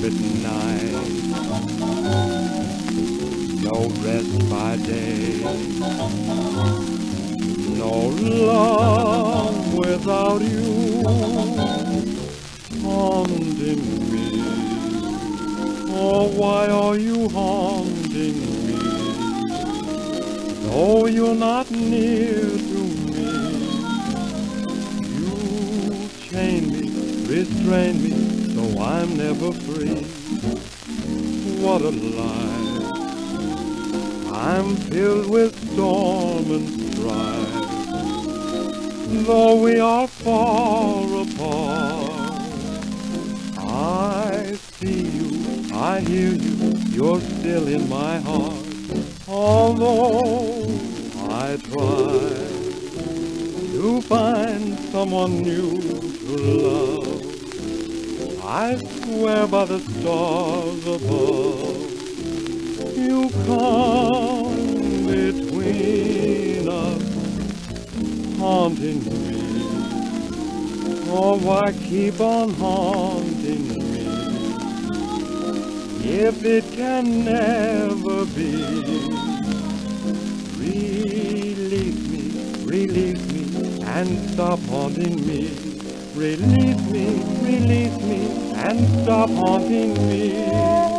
midnight. No rest by day. No love without you. Haunting me. Oh, why are you haunting me? Though you're not near to me, you chain me, restrain me. I'm never free. What a lie. I'm filled with storm and strife. Though we are far apart, I see you, I hear you, you're still in my heart. Although I try to find someone new to love, I swear by the stars above, you come between us, haunting me. Oh, why keep on haunting me? If it can never be, release me, release me, and stop haunting me. Release me, release me, and stop haunting me.